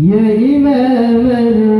Yerime ver